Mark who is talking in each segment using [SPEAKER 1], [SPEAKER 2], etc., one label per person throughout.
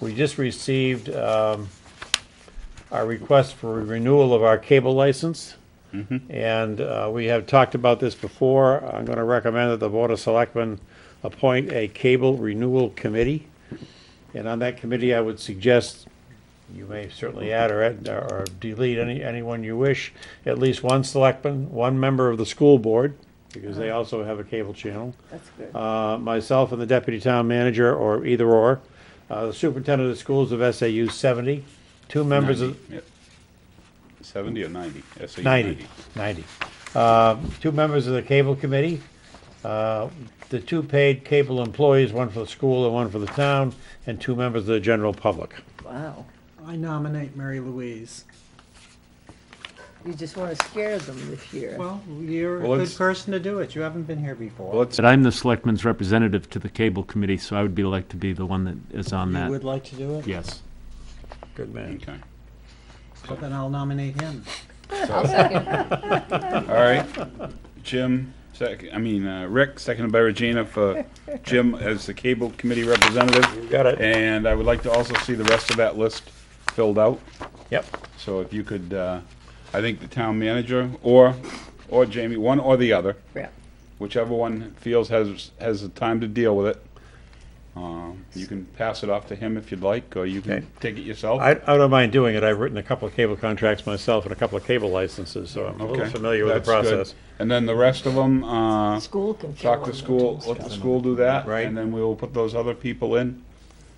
[SPEAKER 1] we just received um, our request for renewal of our cable license. And uh, we have talked about this before. I'm going to recommend that the Board of Selectmen appoint a cable renewal committee. And on that committee, I would suggest, you may certainly add or, add- or delete any, anyone you wish, at least one selectman, one member of the school board, because they also have a cable channel
[SPEAKER 2] That's good.
[SPEAKER 1] uh, myself and the deputy town manager, or either or. Uh, The superintendent of schools of SAU 70, two members of,
[SPEAKER 3] 90, yep. Seventy or ninety? SAU
[SPEAKER 1] 90, 90. Uh, Two members of the cable committee, uh, the two paid cable employees, one for the school and one for the town, and two members of the general public.
[SPEAKER 2] Wow.
[SPEAKER 4] I nominate Mary Louise.
[SPEAKER 2] You just want to scare them this year.
[SPEAKER 4] Well, you're a good
[SPEAKER 3] it's-
[SPEAKER 4] person to do it. You haven't been here
[SPEAKER 3] Well,
[SPEAKER 4] before.
[SPEAKER 3] let's,
[SPEAKER 5] But I'm the selectman's representative to the cable committee, so I would be like to be the one that is on that.
[SPEAKER 4] You
[SPEAKER 5] that.
[SPEAKER 4] would like to do it?
[SPEAKER 5] Yes.
[SPEAKER 1] Good man.
[SPEAKER 3] okay.
[SPEAKER 4] Well, Then I'll nominate him.
[SPEAKER 6] I'll.
[SPEAKER 3] All right, Jim, second, I mean, uh, Rick, seconded by Regina for Jim as the cable committee representative.
[SPEAKER 1] Got it.
[SPEAKER 3] And I would like to also see the rest of that list filled out.
[SPEAKER 1] Yep.
[SPEAKER 3] So if you could, uh, I think the town manager or, or Jamie, one or the other,
[SPEAKER 2] Yeah.
[SPEAKER 3] whichever one feels has, has the time to deal with it. Um, You can pass it off to him if you'd like, or you
[SPEAKER 1] Okay.
[SPEAKER 3] can take it yourself.
[SPEAKER 1] I, I don't mind doing it. I've written a couple of cable contracts myself and a couple of cable licenses, so I'm a little
[SPEAKER 3] Okay,
[SPEAKER 1] familiar with the
[SPEAKER 3] that's good.
[SPEAKER 1] process.
[SPEAKER 3] And then the rest of them, uh,
[SPEAKER 2] School can fill
[SPEAKER 3] talk to school, let the school do that.
[SPEAKER 1] Right.
[SPEAKER 3] And then we'll put those other people in.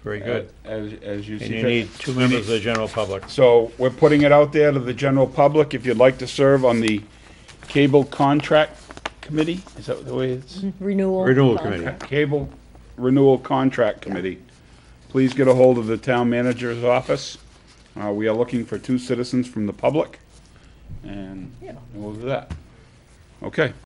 [SPEAKER 1] Very good.
[SPEAKER 3] As, as you
[SPEAKER 1] And
[SPEAKER 3] see
[SPEAKER 1] you
[SPEAKER 3] fit.
[SPEAKER 1] need two members of the general public.
[SPEAKER 3] So we're putting it out there to the general public, if you'd like to serve on the cable contract committee, is that the way it's?
[SPEAKER 2] Renewal.
[SPEAKER 1] Renewal
[SPEAKER 2] contract.
[SPEAKER 1] committee.
[SPEAKER 3] Cable Renewal Contract Committee. Please get a hold of the town manager's office. Uh, we are looking for two citizens from the public, and
[SPEAKER 2] Yeah.
[SPEAKER 3] we'll do that. Okay.